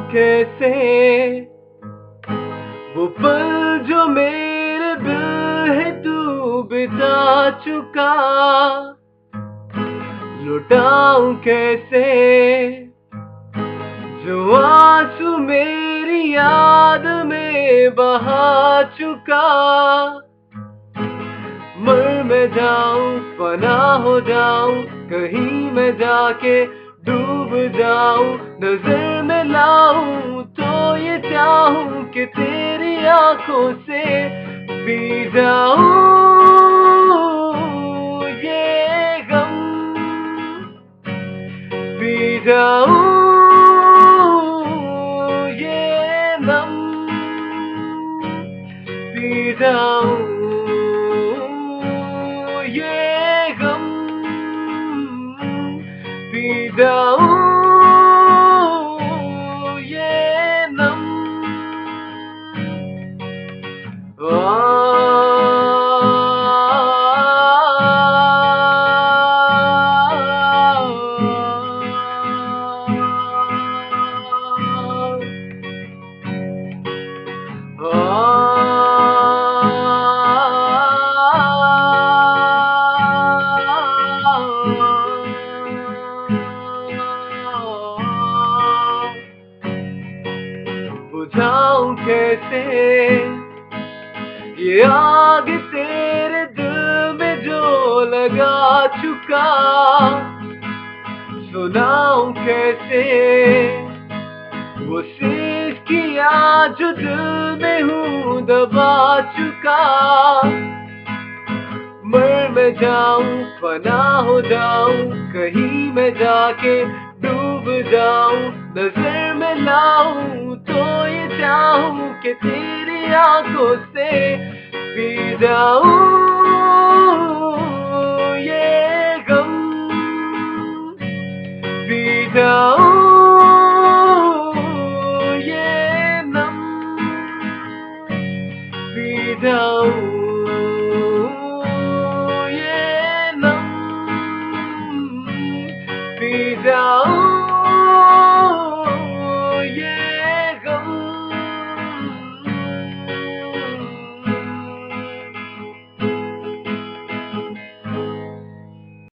कैसे? वो पल जो मेरे दिल है तू बिता चुका। लुटाऊं कैसे? जो आँसू मेरी याद में बहा चुका। मर मैं जाऊँ फना हो जाऊँ, कहीं मैं जाके डूब जाऊँ, नज़र में लाऊं तो ये चाहूँ कि तेरी आँखों से पी जाऊँ। ये गम पी जाऊँ। पी बुझाऊं कैसे? ये आग तेरे दिल में जो लगा चुका, सुनाऊं कैसे? वो सीख किया जो दिल में हूँ दबा चुका। मर मैं जाऊँ, फना हो जाऊँ, कहीं मैं जाके डूब जाऊँ, नज़र में लाऊं तो ये चाहूँ कि तेरी आँखों से पी जाऊँ ये गम। ये नम। पी